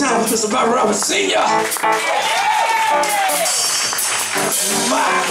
more time for Mr. Bobby Roberts Sr. My